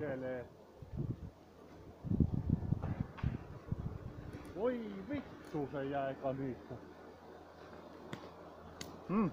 kävelee. Voi vittu se jäi kanissa. Mm.